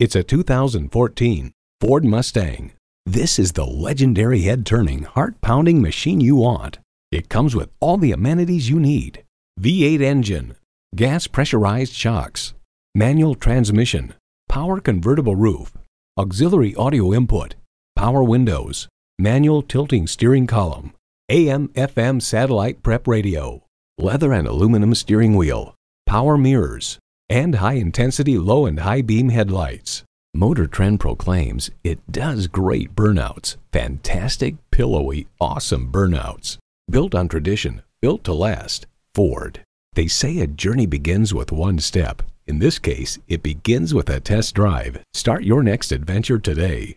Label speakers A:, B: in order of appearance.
A: It's a 2014 Ford Mustang. This is the legendary head-turning, heart-pounding machine you want. It comes with all the amenities you need. V8 engine, gas pressurized shocks, manual transmission, power convertible roof, auxiliary audio input, power windows, manual tilting steering column, AM FM satellite prep radio, leather and aluminum steering wheel, power mirrors, and high intensity low and high beam headlights. Motor Trend proclaims it does great burnouts, fantastic, pillowy, awesome burnouts. Built on tradition, built to last. Ford. They say a journey begins with one step. In this case, it begins with a test drive. Start your next adventure today.